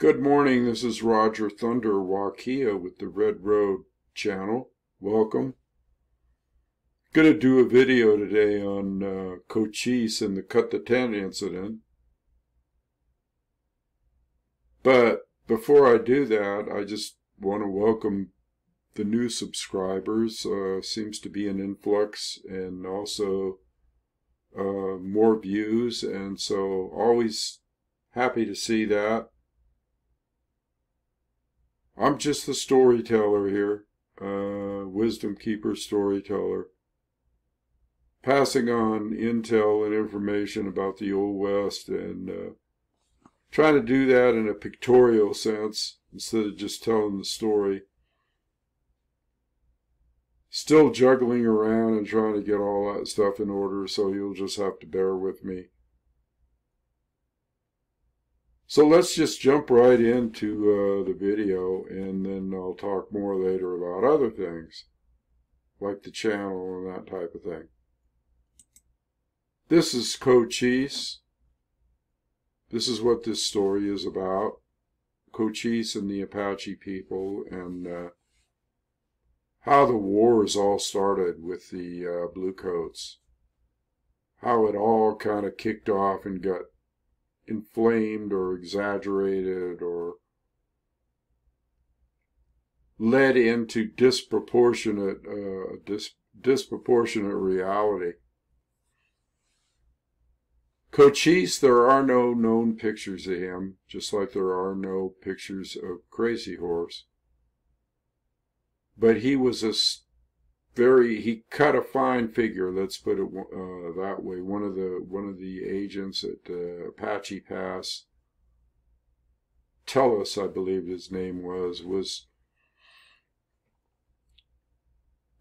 Good morning, this is Roger Thunder Wakiya with the Red Road channel. Welcome. Gonna do a video today on uh, Cochise and the Cut the Tent incident. But before I do that, I just want to welcome the new subscribers. Uh, seems to be an influx and also uh, more views, and so always happy to see that. I'm just the storyteller here, uh, wisdom keeper storyteller, passing on intel and information about the Old West and uh, trying to do that in a pictorial sense instead of just telling the story. Still juggling around and trying to get all that stuff in order, so you'll just have to bear with me. So let's just jump right into uh, the video and then I'll talk more later about other things, like the channel and that type of thing. This is Cochise. This is what this story is about. Cochise and the Apache people and uh, how the wars all started with the uh, Bluecoats. How it all kind of kicked off and got inflamed or exaggerated or led into disproportionate uh, dis disproportionate reality. Cochise, there are no known pictures of him, just like there are no pictures of Crazy Horse. But he was a very he cut a fine figure. Let's put it uh, that way. One of the one of the agents at uh, Apache Pass, Tellus, I believe his name was, was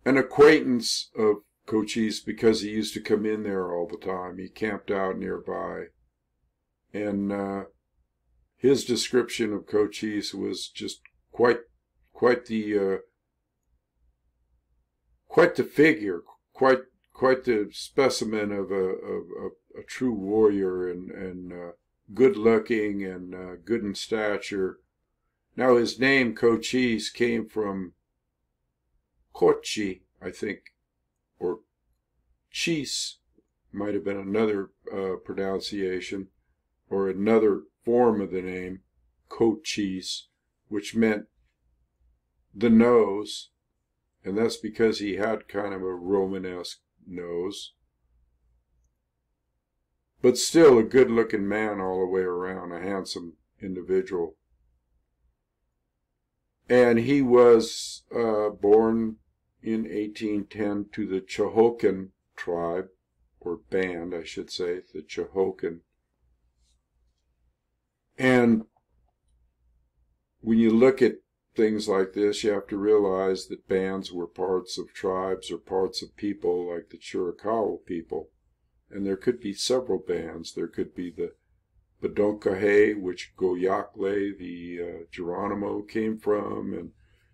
an acquaintance of Cochise because he used to come in there all the time. He camped out nearby, and uh, his description of Cochise was just quite quite the uh, quite the figure, quite quite the specimen of a of, a, true warrior and and uh, good looking and uh, good in stature. Now his name Cochise came from Kochi, I think, or Cheese might have been another uh, pronunciation or another form of the name Cochise, which meant the nose and that's because he had kind of a Romanesque nose. But still a good looking man all the way around, a handsome individual. And he was uh, born in 1810 to the Chohokin tribe, or band, I should say, the Chohokin. And when you look at things like this, you have to realize that bands were parts of tribes or parts of people like the Chiricahua people. And there could be several bands. There could be the Bedonkohe, which Goyakle, the uh, Geronimo came from, and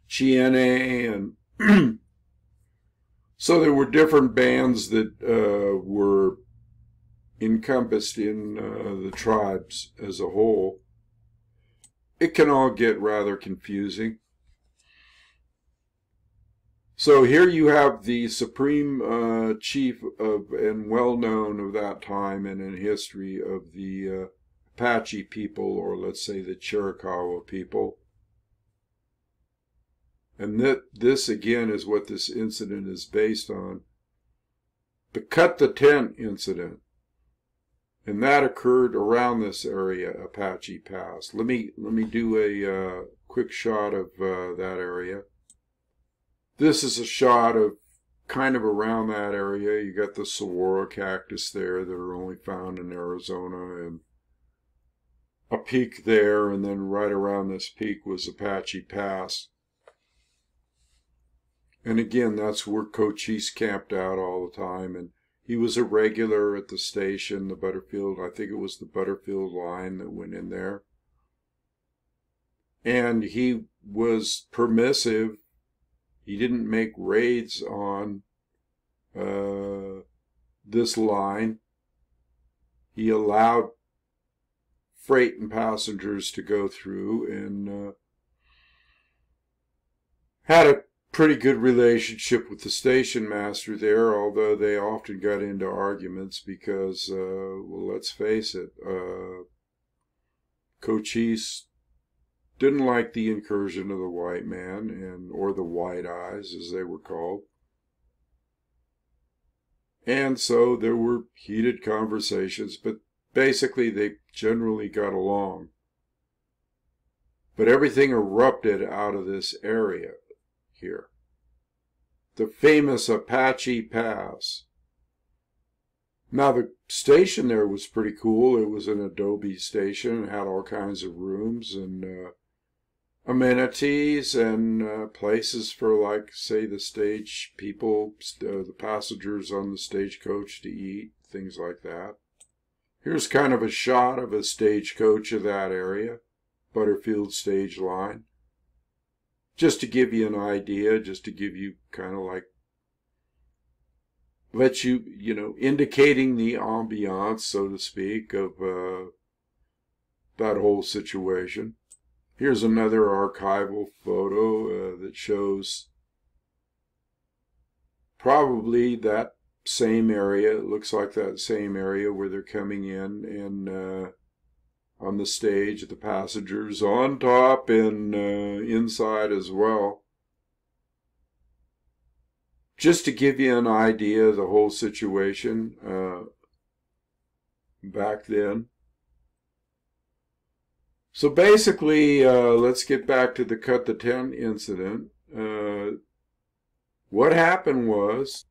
Chiene, and so there were different bands that uh, were encompassed in uh, the tribes as a whole it can all get rather confusing. So here you have the supreme uh, chief of and well known of that time and in history of the uh, Apache people, or let's say the Chiricahua people. And that this again is what this incident is based on. The cut the tent incident and that occurred around this area, Apache Pass. Let me let me do a uh, quick shot of uh, that area. This is a shot of kind of around that area. You got the saguaro cactus there that are only found in Arizona, and a peak there, and then right around this peak was Apache Pass. And again, that's where Cochise camped out all the time, and he was a regular at the station, the Butterfield, I think it was the Butterfield line that went in there. And he was permissive. He didn't make raids on uh, this line. He allowed freight and passengers to go through and uh, had a pretty good relationship with the station master there, although they often got into arguments because, uh, well, let's face it, uh, Cochise didn't like the incursion of the white man and or the white eyes as they were called. And so there were heated conversations but basically they generally got along. But everything erupted out of this area here. The famous apache pass. Now the station there was pretty cool. It was an adobe station. And had all kinds of rooms and uh, amenities and uh, places for like say the stage people uh, the passengers on the stagecoach to eat things like that. Here's kind of a shot of a stagecoach of that area butterfield stage line just to give you an idea just to give you kind of like let you you know indicating the ambiance so to speak of uh, that whole situation Here's another archival photo uh, that shows probably that same area. It looks like that same area where they're coming in and uh, on the stage, the passengers on top and uh, inside as well. Just to give you an idea of the whole situation uh, back then. So basically, uh, let's get back to the cut the tent incident. Uh, what happened was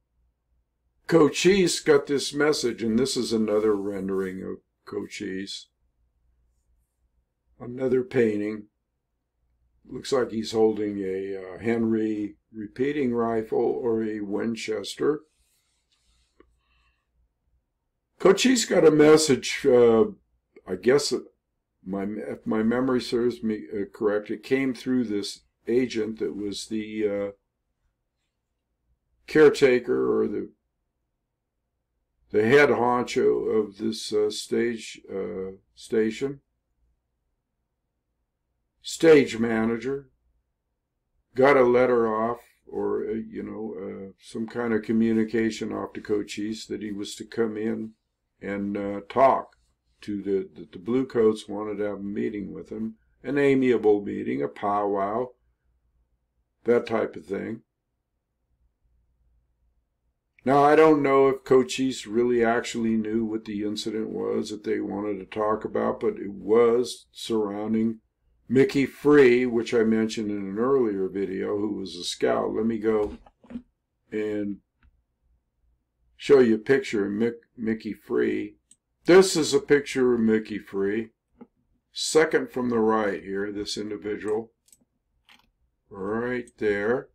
Cochise got this message, and this is another rendering of Cochise. Another painting. Looks like he's holding a uh, Henry repeating rifle or a Winchester. Cochise got a message, uh, I guess my if my memory serves me uh, correct, it came through this agent that was the uh, caretaker or the the head honcho of this uh, stage uh, station, stage manager, got a letter off or uh, you know uh, some kind of communication off to Cochise that he was to come in and talk to the, the, the Bluecoats wanted to have a meeting with him, an amiable meeting, a powwow, that type of thing. Now, I don't know if Cochise really actually knew what the incident was that they wanted to talk about, but it was surrounding Mickey Free, which I mentioned in an earlier video, who was a scout. Let me go and show you a picture of Mick, Mickey Free. This is a picture of Mickey Free. Second from the right here, this individual. Right there.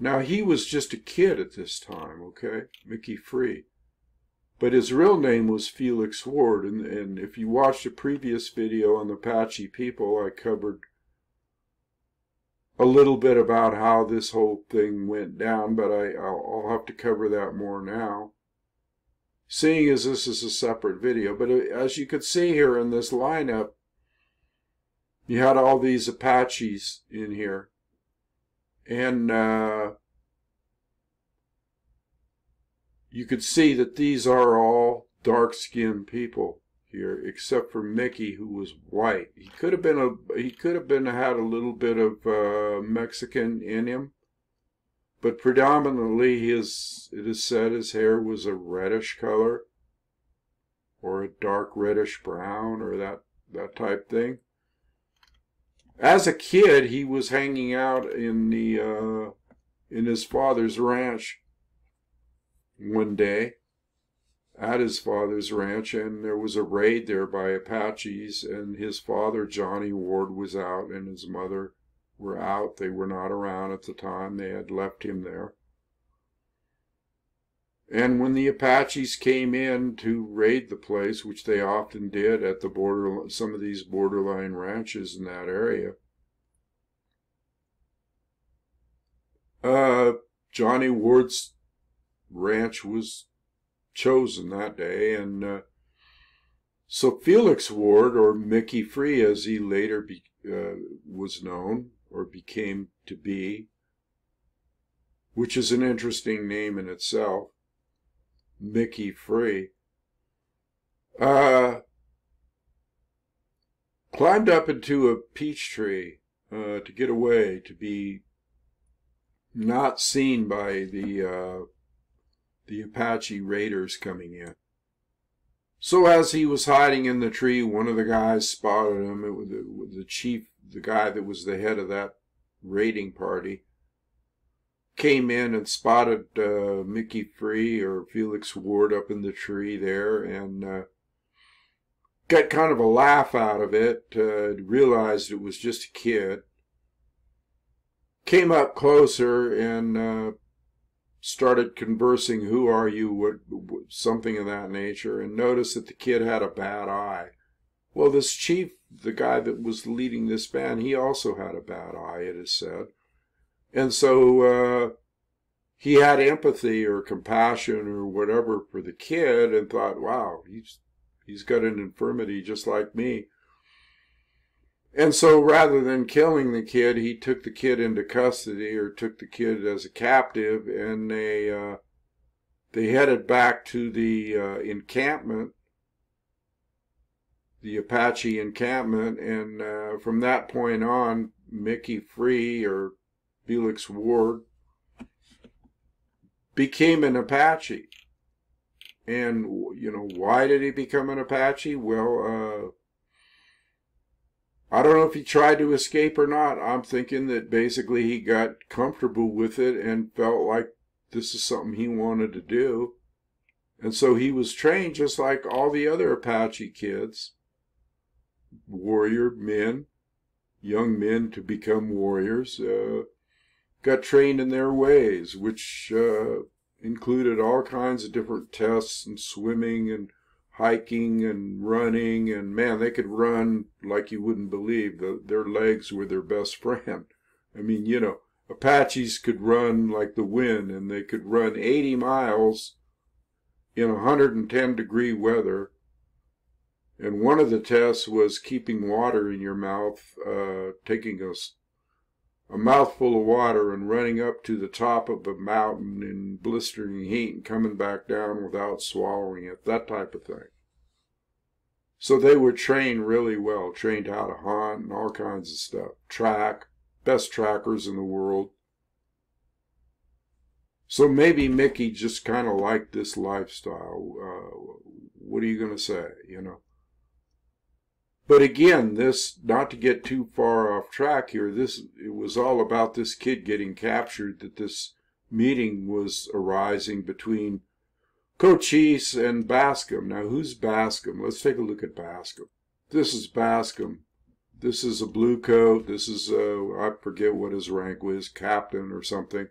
Now, he was just a kid at this time, okay? Mickey Free. But his real name was Felix Ward, and, and if you watched a previous video on the Apache people, I covered a little bit about how this whole thing went down, but I, I'll, I'll have to cover that more now seeing as this is a separate video. But uh, as you could see here in this lineup, you had all these Apaches in here. And uh, you could see that these are all dark-skinned people here, except for Mickey, who was white. He could have been a he could have been had a little bit of uh, Mexican in him, but predominantly his, it is said his hair was a reddish color or a dark reddish brown or that, that type thing. As a kid, he was hanging out in the, uh, in his father's ranch one day at his father's ranch and there was a raid there by Apaches and his father Johnny Ward was out and his mother were out. They were not around at the time. They had left him there. And when the Apaches came in to raid the place, which they often did at the border, some of these borderline ranches in that area, uh, Johnny Ward's ranch was chosen that day, and uh, So Felix Ward, or Mickey Free as he later be, uh, was known or became to be, which is an interesting name in itself, Mickey Free, uh, climbed up into a peach tree uh, to get away, to be not seen by the uh, the Apache raiders coming in. So as he was hiding in the tree, one of the guys spotted him. It was the, the chief, the guy that was the head of that raiding party, came in and spotted uh, Mickey Free or Felix Ward up in the tree there, and uh, got kind of a laugh out of it. Uh, realized it was just a kid. Came up closer and uh, started conversing, who are you, what, something of that nature, and noticed that the kid had a bad eye. Well, this chief, the guy that was leading this band, he also had a bad eye, it is said. And so uh, he had empathy or compassion or whatever for the kid and thought, wow, he's, he's got an infirmity just like me. And so rather than killing the kid, he took the kid into custody or took the kid as a captive and they, uh, they headed back to the uh, encampment, the Apache encampment. And uh, from that point on, Mickey Free or Felix Ward became an Apache. And, you know, why did he become an Apache? Well, uh, I don't know if he tried to escape or not. I'm thinking that basically he got comfortable with it and felt like this is something he wanted to do. And so he was trained just like all the other Apache kids, warrior men, young men to become warriors, uh, got trained in their ways, which uh, included all kinds of different tests and swimming and hiking and running and man they could run like you wouldn't believe. The, their legs were their best friend. I mean you know apaches could run like the wind and they could run 80 miles in 110 degree weather. And one of the tests was keeping water in your mouth uh, taking a a mouthful of water and running up to the top of a mountain in blistering heat and coming back down without swallowing it, that type of thing. So they were trained really well, trained how to hunt and all kinds of stuff. Track, best trackers in the world. So maybe Mickey just kind of liked this lifestyle. Uh, what are you going to say, you know? But again, this, not to get too far off track here, this, it was all about this kid getting captured, that this meeting was arising between Cochise and Bascom. Now, who's Bascom? Let's take a look at Bascom. This is Bascom. This is a blue coat. This is, uh, I forget what his rank was, captain or something.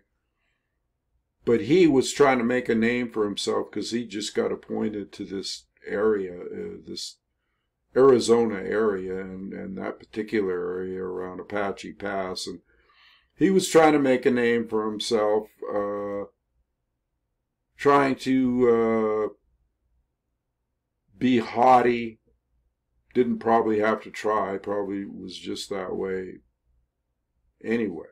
But he was trying to make a name for himself because he just got appointed to this area, uh, this Arizona area and, and that particular area around Apache Pass. And he was trying to make a name for himself, uh, trying to uh, be haughty. Didn't probably have to try, probably was just that way anyway.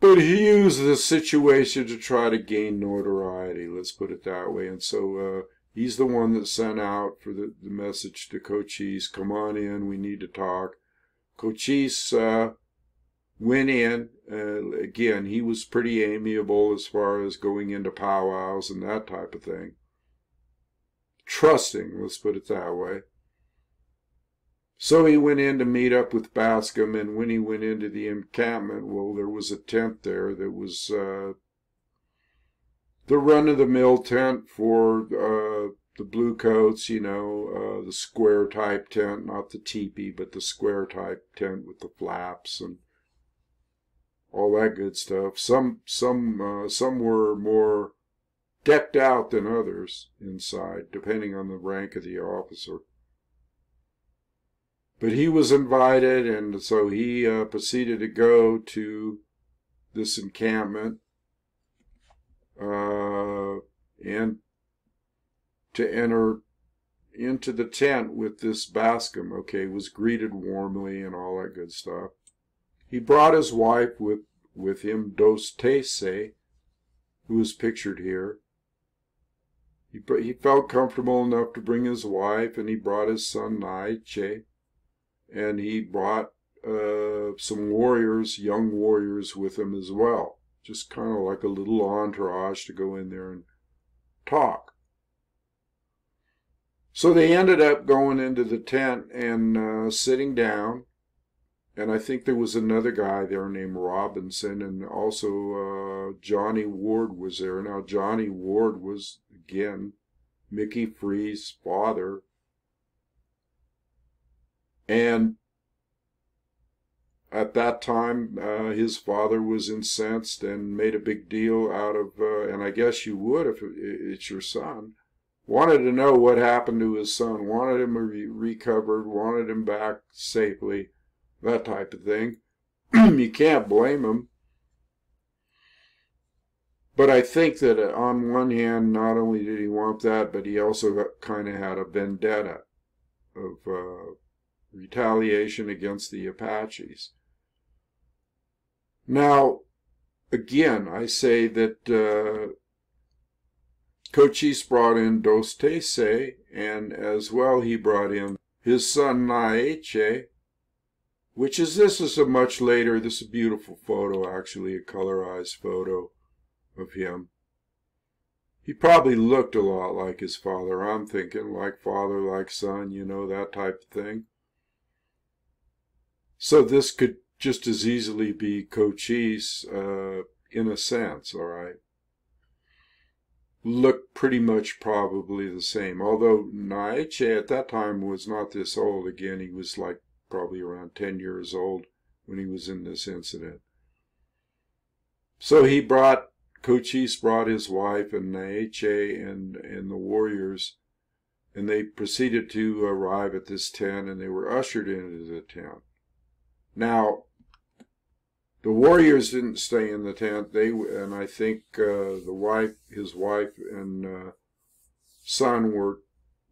But he used the situation to try to gain notoriety, let's put it that way. And so uh, He's the one that sent out for the, the message to Cochise, come on in, we need to talk. Cochise uh, went in. Uh, again, he was pretty amiable as far as going into powwows and that type of thing. Trusting, let's put it that way. So he went in to meet up with Bascom, and when he went into the encampment, well, there was a tent there that was uh, the run of the mill tent for uh, the blue coats, you know, uh, the square type tent, not the teepee, but the square type tent with the flaps and all that good stuff. Some some uh, some were more decked out than others inside, depending on the rank of the officer. But he was invited, and so he uh, proceeded to go to this encampment uh, and to enter into the tent with this Bascom, okay, was greeted warmly and all that good stuff. He brought his wife with, with him, Dostese, who is pictured here. He, he felt comfortable enough to bring his wife, and he brought his son Naiche, and he brought uh, some warriors, young warriors, with him as well. Just kind of like a little entourage to go in there and talk. So they ended up going into the tent and uh, sitting down. And I think there was another guy there named Robinson, and also uh, Johnny Ward was there. Now, Johnny Ward was, again, Mickey Free's father. And at that time, uh, his father was incensed and made a big deal out of, uh, and I guess you would if it's your son, wanted to know what happened to his son, wanted him re recovered, wanted him back safely, that type of thing. you can't blame him. But I think that uh, on one hand, not only did he want that, but he also kind of had a vendetta of uh, retaliation against the Apaches. Now, again, I say that uh, Cochise brought in Dostese, and as well he brought in his son Naiche, which is this is a much later, this is a beautiful photo, actually, a colorized photo of him. He probably looked a lot like his father, I'm thinking, like father, like son, you know, that type of thing. So this could just as easily be Cochise uh, in a sense, all right? Look pretty much probably the same. Although Naiche at that time was not this old. Again, he was like probably around 10 years old when he was in this incident. So he brought, Cochise brought his wife and Naiche and, and the warriors, and they proceeded to arrive at this tent and they were ushered into the tent. Now, the warriors didn't stay in the tent. They and I think uh, the wife, his wife, and uh, son were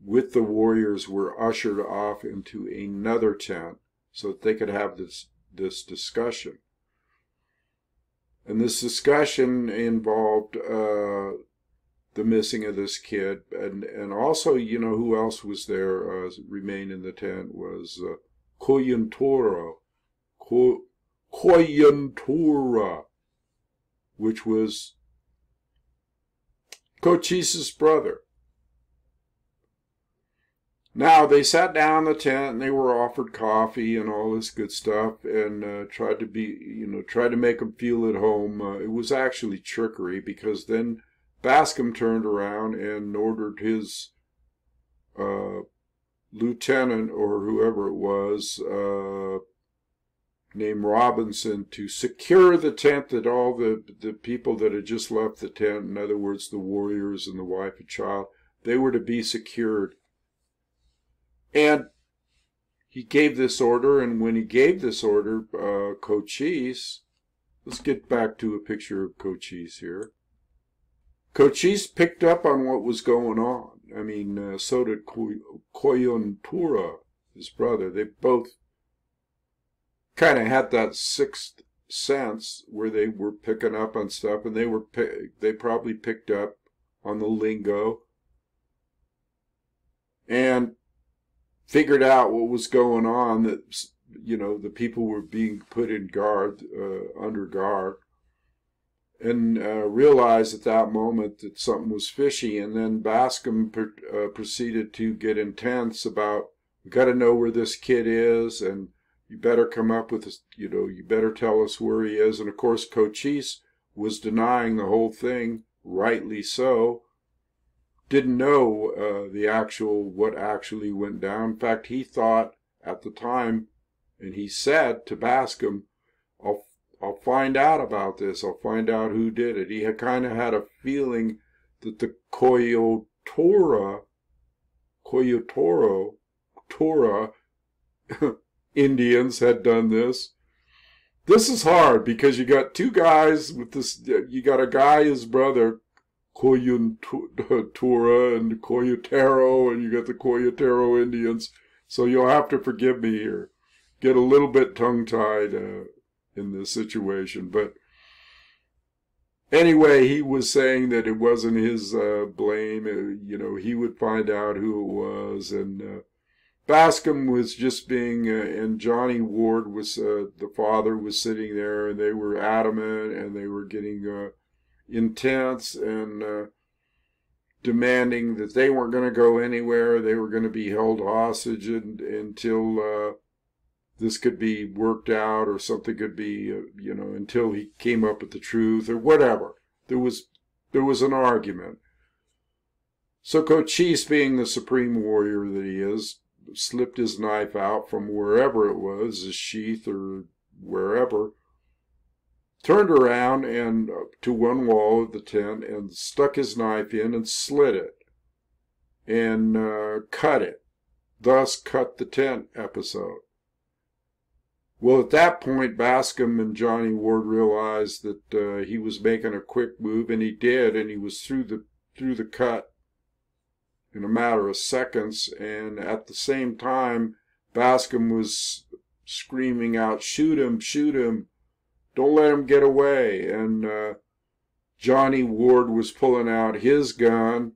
with the warriors were ushered off into another tent so that they could have this this discussion. And this discussion involved uh, the missing of this kid, and and also you know who else was there uh, remained in the tent was uh, Coyuntura, which was Cochise's brother. Now they sat down in the tent and they were offered coffee and all this good stuff and uh, tried to be, you know, tried to make them feel at home. Uh, it was actually trickery because then Bascom turned around and ordered his uh, lieutenant or whoever it was, uh, named Robinson to secure the tent that all the, the people that had just left the tent, in other words, the warriors and the wife and child, they were to be secured. And he gave this order, and when he gave this order, uh, Cochise, let's get back to a picture of Cochise here. Cochise picked up on what was going on. I mean, uh, so did Coyuntura, his brother. They both kind of had that sixth sense where they were picking up on stuff and they were they probably picked up on the lingo and figured out what was going on that you know the people were being put in guard uh, under guard and uh, realized at that moment that something was fishy and then bascom uh, proceeded to get intense about we got to know where this kid is and you better come up with, you know, you better tell us where he is. And of course, Cochise was denying the whole thing, rightly so. Didn't know uh, the actual, what actually went down. In fact, he thought at the time, and he said to Bascom, I'll, I'll find out about this. I'll find out who did it. He had kind of had a feeling that the Koyotora, Coyotoro, Tora, Indians had done this. This is hard because you got two guys with this, you got a guy, his brother, Coyuntura and Coyotero, and you got the Coyotero Indians. So you'll have to forgive me here. Get a little bit tongue-tied uh, in this situation, but anyway, he was saying that it wasn't his uh, blame. Uh, you know, he would find out who it was, and uh, Bascom was just being, uh, and Johnny Ward was uh, the father was sitting there, and they were adamant, and they were getting uh, intense and demanding that they weren't going to go anywhere. They were going to be held hostage until this could be worked out or something could be, uh, you know, until he came up with the truth or whatever. There was there was an argument. So Cochise, being the supreme warrior that he is, slipped his knife out from wherever it was, his sheath or wherever, turned around and to one wall of the tent and stuck his knife in and slit it and uh, cut it, thus cut the tent episode. Well, at that point, Bascom and Johnny Ward realized that uh, he was making a quick move, and he did, and he was through the through the cut in a matter of seconds. And at the same time, Bascom was screaming out, "Shoot him! Shoot him! Don't let him get away!" And uh, Johnny Ward was pulling out his gun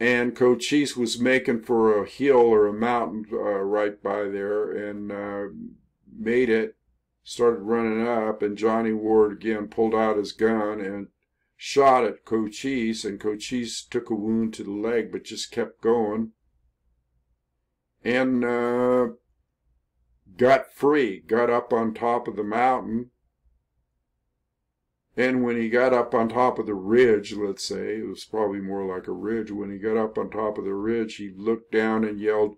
and Cochise was making for a hill or a mountain uh, right by there and uh, made it, started running up, and Johnny Ward again pulled out his gun and shot at Cochise, and Cochise took a wound to the leg but just kept going and uh, got free, got up on top of the mountain and when he got up on top of the ridge, let's say, it was probably more like a ridge, when he got up on top of the ridge, he looked down and yelled,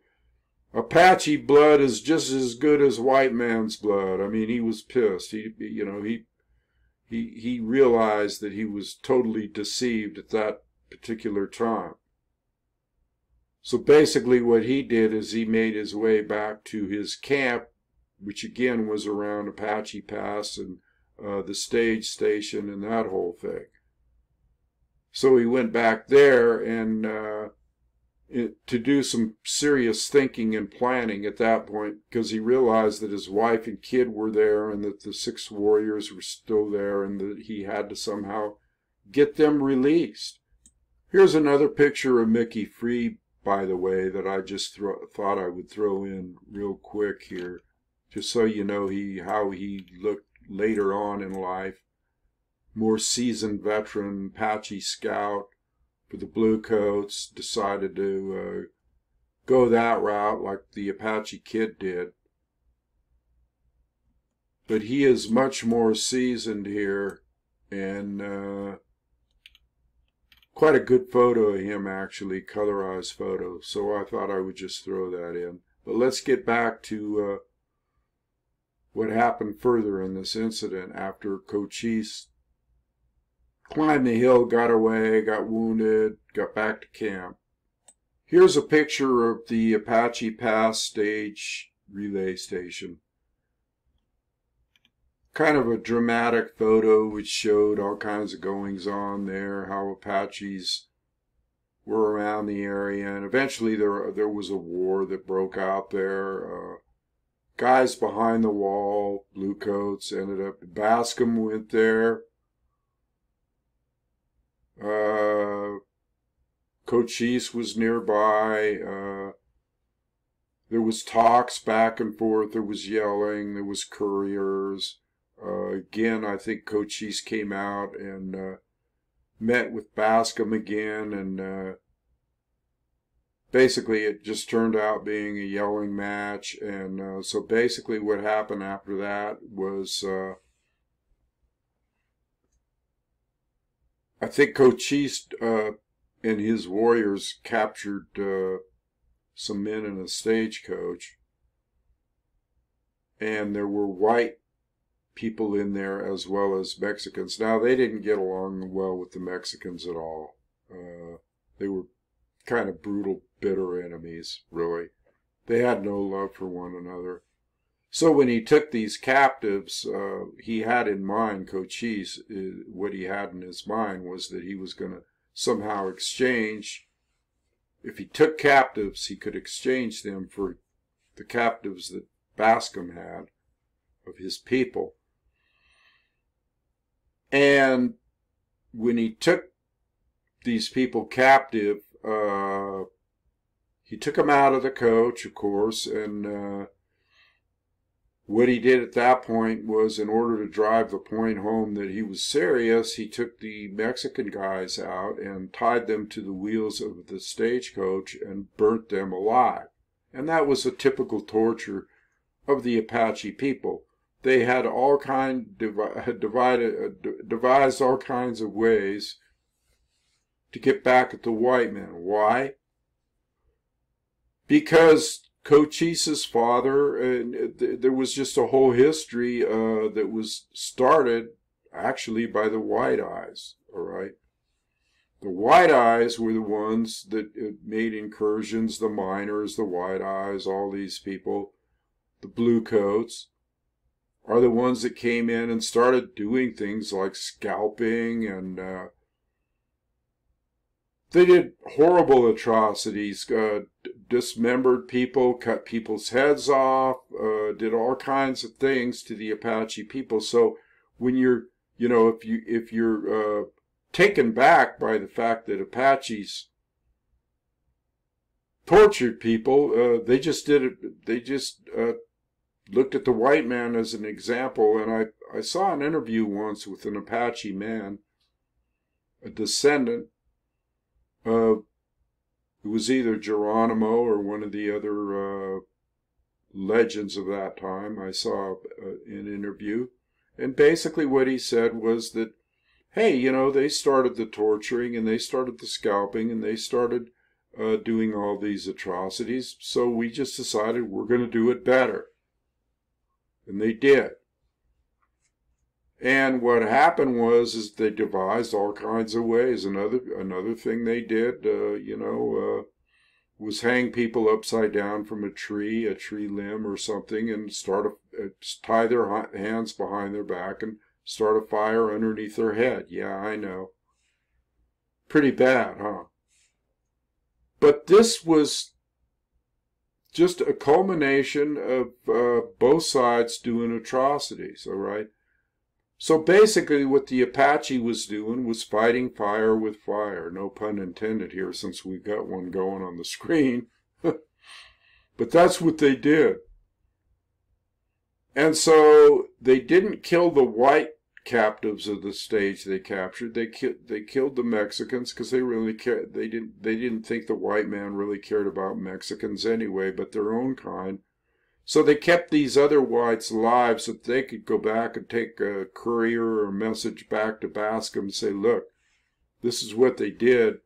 Apache blood is just as good as white man's blood. I mean, he was pissed. He, you know, he, he, he realized that he was totally deceived at that particular time. So basically what he did is he made his way back to his camp, which again was around Apache Pass and uh, the stage station and that whole thing. So he went back there and uh, to do some serious thinking and planning at that point because he realized that his wife and kid were there and that the six warriors were still there and that he had to somehow get them released. Here's another picture of Mickey Free, by the way, that I just thought I would throw in real quick here, just so you know he how he looked later on in life, more seasoned veteran Apache scout for the Bluecoats, decided to uh, go that route like the Apache Kid did. But he is much more seasoned here and uh, quite a good photo of him actually, colorized photo. So I thought I would just throw that in. But let's get back to uh, what happened further in this incident after Cochise climbed the hill, got away, got wounded, got back to camp. Here's a picture of the Apache Pass stage relay station. Kind of a dramatic photo which showed all kinds of goings on there, how Apaches were around the area, and eventually there there was a war that broke out there. Uh, guys behind the wall, bluecoats, ended up, Bascom went there. Uh, Cochise was nearby. Uh, there was talks back and forth. There was yelling. There was couriers. Uh, again, I think Cochise came out and uh, met with Bascom again, and uh, basically it just turned out being a yelling match and uh, so basically what happened after that was I think Cochise uh, and his warriors captured uh, some men in a stagecoach and there were white people in there as well as Mexicans. Now they didn't get along well with the Mexicans at all. Uh, they were kind of brutal, bitter enemies, really. They had no love for one another. So when he took these captives, uh, he had in mind, Cochise, uh, what he had in his mind was that he was going to somehow exchange, if he took captives, he could exchange them for the captives that Bascom had of his people. And when he took these people captive, uh, he took them out of the coach, of course, and uh, what he did at that point was, in order to drive the point home that he was serious, he took the Mexican guys out and tied them to the wheels of the stagecoach and burnt them alive. And that was a typical torture of the Apache people. They had all kind had divided uh, devised all kinds of ways to get back at the white men. Why? Because Cochise's father, and there was just a whole history uh, that was started actually by the White Eyes. All right, the White Eyes were the ones that uh, made incursions. The miners, the White Eyes, all these people, the Bluecoats, are the ones that came in and started doing things like scalping and uh, they did horrible atrocities, uh, dismembered people, cut people's heads off, uh, did all kinds of things to the Apache people. So when you're, you know, if you if you're uh, taken back by the fact that Apaches tortured people, uh, they just did it. They just uh, looked at the white man as an example. And I I saw an interview once with an Apache man, a descendant uh, it was either Geronimo or one of the other uh, legends of that time. I saw uh, an interview. And basically, what he said was that, hey, you know, they started the torturing and they started the scalping and they started uh, doing all these atrocities. So we just decided we're going to do it better. And they did. And what happened was, is they devised all kinds of ways. Another another thing they did, uh, you know, uh, was hang people upside down from a tree, a tree limb or something, and start a uh, tie their hands behind their back and start a fire underneath their head. Yeah, I know. Pretty bad, huh? But this was just a culmination of uh, both sides doing atrocities. All right. So basically, what the Apache was doing was fighting fire with fire. No pun intended here, since we've got one going on the screen. but that's what they did. And so they didn't kill the white captives of the stage they captured. They ki- they killed the Mexicans because they really. They didn't they didn't think the white man really cared about Mexicans anyway, but their own kind so they kept these other whites alive so that they could go back and take a courier or a message back to Bascom and say, look, this is what they did.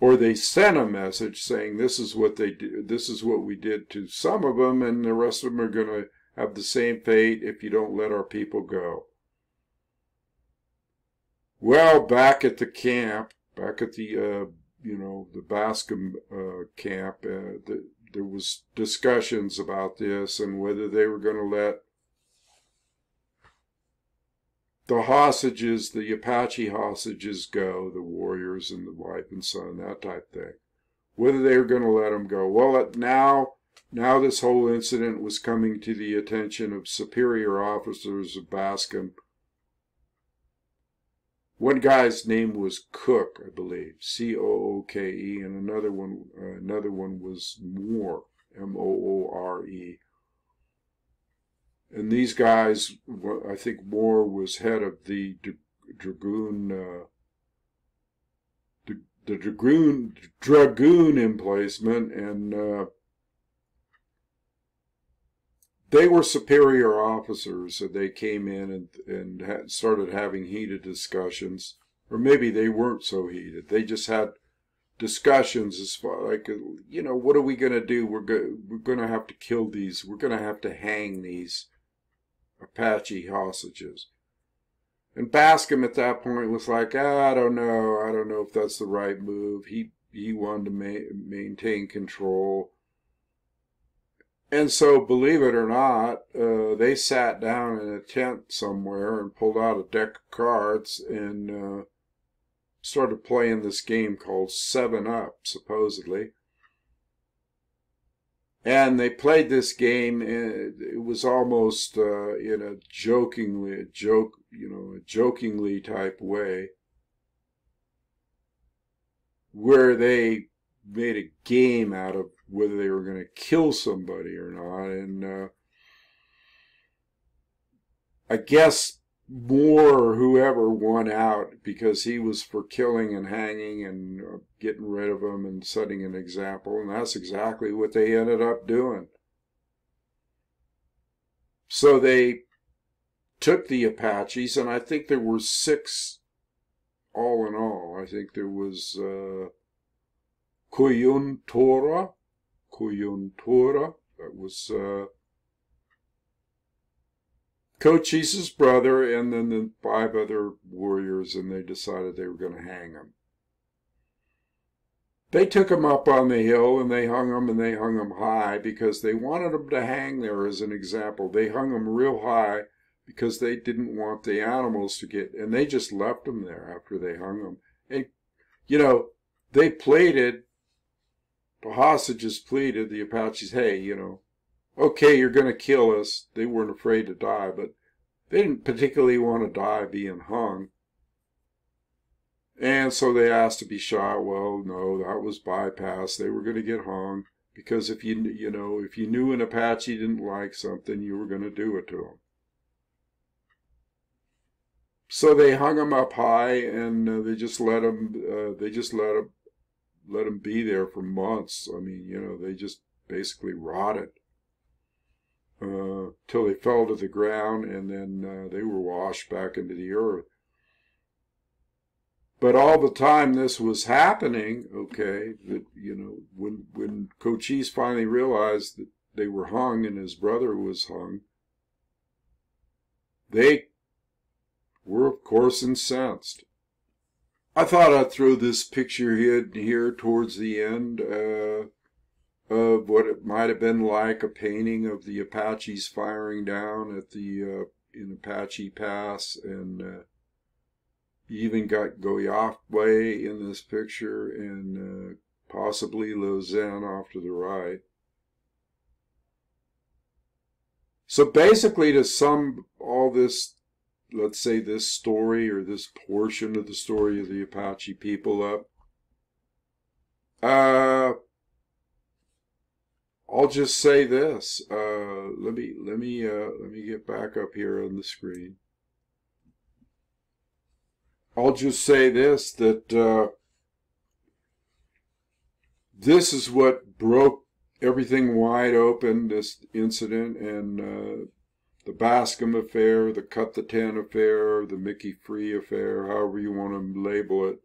Or they sent a message saying this is what they this is what we did to some of them, and the rest of them are going to have the same fate if you don't let our people go. Well, back at the camp, back at the uh, you know the Bascom uh, camp, uh, the there was discussions about this and whether they were going to let the hostages, the Apache hostages go, the warriors and the wife and son, that type thing. Whether they were going to let them go. Well, now, now this whole incident was coming to the attention of superior officers of Bascom one guy's name was Cook, I believe, C O O K E, and another one, uh, another one was Moore, M O O R E. And these guys, I think Moore was head of the dragoon, uh, the, the dragoon dragoon emplacement, and uh, they were superior officers, so they came in and, and started having heated discussions. Or maybe they weren't so heated. They just had discussions as far like you know what are we going to do? We're go- we're going to have to kill these. We're going to have to hang these apache hostages. And bascom at that point was like ah, i don't know. I don't know if that's the right move. He he wanted to ma- maintain control And so, believe it or not, uh, they sat down in a tent somewhere and pulled out a deck of cards and uh, started playing this game called Seven Up, supposedly. And they played this game, it was almost uh, in a jokingly, joke, you know, a jokingly type way, where they made a game out of whether they were going to kill somebody or not. And uh, I guess Moore, whoever, won out because he was for killing and hanging and uh, getting rid of them and setting an example. And that's exactly what they ended up doing. So they took the Apaches, and I think there were six all in all. I think there was uh, Coyuntura, Coyuntura, that was uh, brother, and then the five other warriors, and they decided they were going to hang him. They took him up on the hill and they hung him and they hung him high because they wanted him to hang there as an example. They hung him real high because they didn't want the animals to get, and they just left him there after they hung him. And, you know, they pleaded, the hostages pleaded, the Apaches, hey, you know, okay, you're going to kill us. They weren't afraid to die, but they didn't particularly want to die being hung. And so they asked to be shot. Well, no, that was bypassed. They were going to get hung because if you you know if you knew an Apache didn't like something, you were going to do it to him. So they hung him up high, and uh, they just let him. Uh, they just let him let them be there for months. I mean, you know, they just basically rotted uh, till they fell to the ground, and then uh, they were washed back into the earth. But all the time this was happening, okay, that you know, when when Cochise finally realized that they were hung and his brother was hung, they were of course incensed. I thought I'd throw this picture here, here towards the end uh, of what it might have been like a painting of the Apaches firing down at the uh, in Apache Pass and uh, even got Goyafwe in this picture and uh, possibly Lozen off to the right. So basically, to sum all this, let's say this story or this portion of the story of the Apache people up, uh, I'll just say this. Uh, let me let me uh, let me get back up here on the screen. I'll just say this that uh, this is what broke everything wide open. This incident and uh, the Bascom affair, the Cut the Tent affair, the Mickey Free affair, however you want to label it.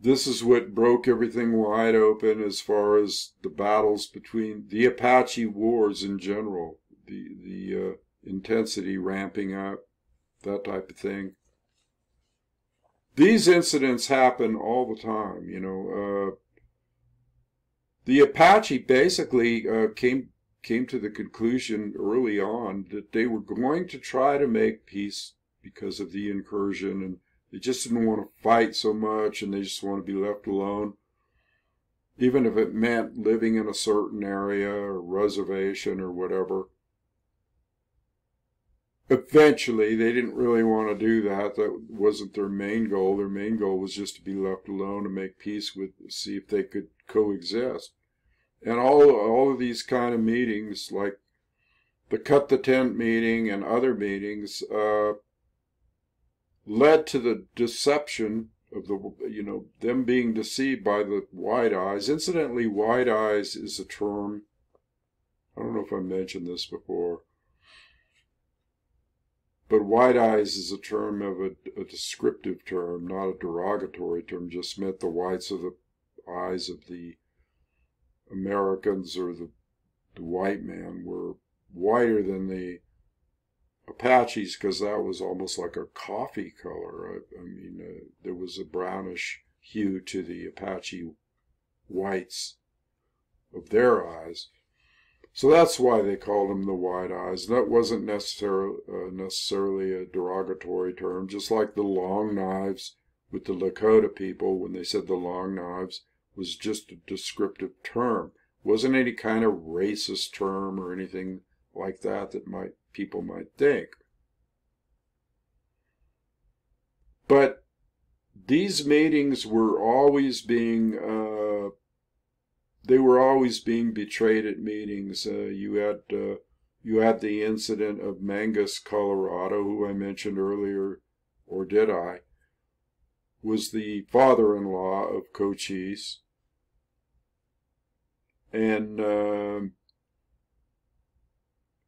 This is what broke everything wide open as far as the battles between the Apache wars in general, the the uh, intensity ramping up that type of thing. These incidents happen all the time, you know. Uh, the Apache basically uh, came came to the conclusion early on that they were going to try to make peace because of the incursion, and they just didn't want to fight so much, and they just want to be left alone, even if it meant living in a certain area or reservation or whatever. Eventually they didn't really want to do that. That wasn't their main goal. Their main goal was just to be left alone and make peace with see if they could coexist and all all of these kind of meetings like the cut the tent meeting and other meetings uh, led to the deception of the you know them being deceived by the white eyes. Incidentally white eyes is a term i don't know if i mentioned this before but white eyes is a term of a, a, descriptive term, not a derogatory term, just meant the whites of the eyes of the Americans or the, the white man were whiter than the Apaches because that was almost like a coffee color. I, I mean, uh, there was a brownish hue to the Apache whites. of their eyes. So that's why they called them the white eyes. That wasn't necessarily, uh, necessarily a derogatory term, just like the long knives with the Lakota people when they said the long knives was just a descriptive term. Wasn't any kind of racist term or anything like that that might people might think. But these meetings were always being uh, they were always being betrayed at meetings. Uh, you had uh, you had the incident of Mangas, Coloradas, who I mentioned earlier, or did I? Was the father-in-law of Cochise, and um,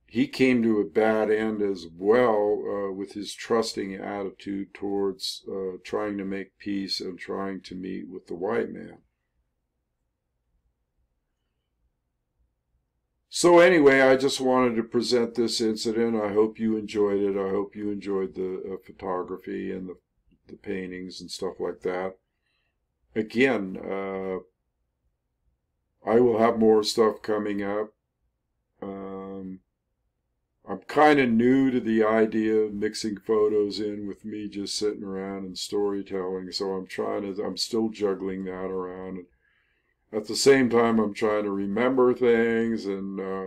he came to a bad end as well uh, with his trusting attitude towards uh, trying to make peace and trying to meet with the white man. So anyway, I just wanted to present this incident. I hope you enjoyed it. I hope you enjoyed the uh, photography and the, the paintings and stuff like that. Again, uh, I will have more stuff coming up. Um, I'm kind of new to the idea of mixing photos in with me just sitting around and storytelling, so I'm trying to, I'm still juggling that around at the same time, I'm trying to remember things and uh,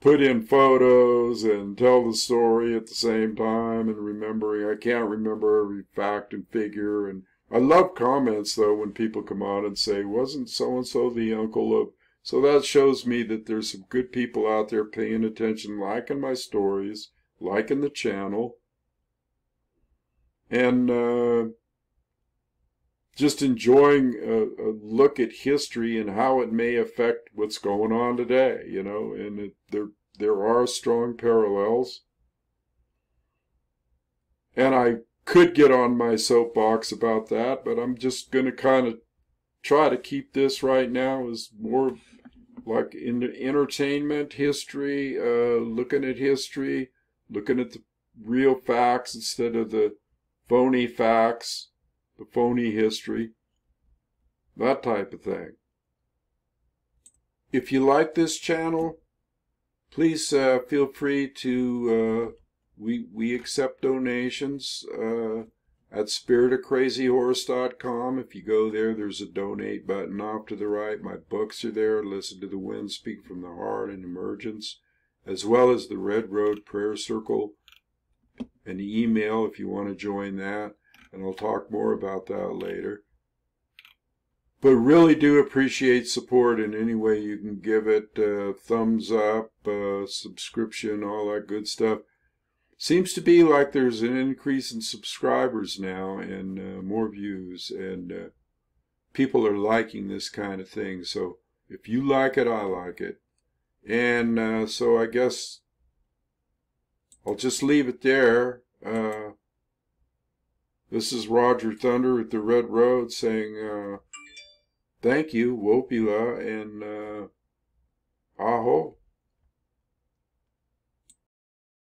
put in photos and tell the story at the same time and remembering. I can't remember every fact and figure. And I love comments, though, when people come on and say, wasn't so-and-so the uncle of... So that shows me that there's some good people out there paying attention, liking my stories, liking the channel. And... Uh, just enjoying a, a, look at history and how it may affect what's going on today, you know, and it, there there are strong parallels. And I could get on my soapbox about that, but I'm just going to kind of try to keep this right now as more like in entertainment history, uh, looking at history, looking at the real facts instead of the phony facts the phony history, that type of thing. If you like this channel, please uh, feel free to, uh, we, we accept donations uh, at spiritofcrazyhorse.com. If you go there, there's a donate button off to the right. My books are there, Listen to the Wind, Speak from the Heart, and Emergence, as well as the Red Road Prayer Circle, and email if you want to join that and I'll talk more about that later. But really do appreciate support in any way you can give it. Uh, thumbs up, uh, subscription, all that good stuff. Seems to be like there's an increase in subscribers now and uh, more views, and uh, people are liking this kind of thing. So if you like it, I like it. And uh, so I guess I'll just leave it there. Uh, this is Roger Thunder at the Red Road saying uh, thank you, Wopila, and uh, aho.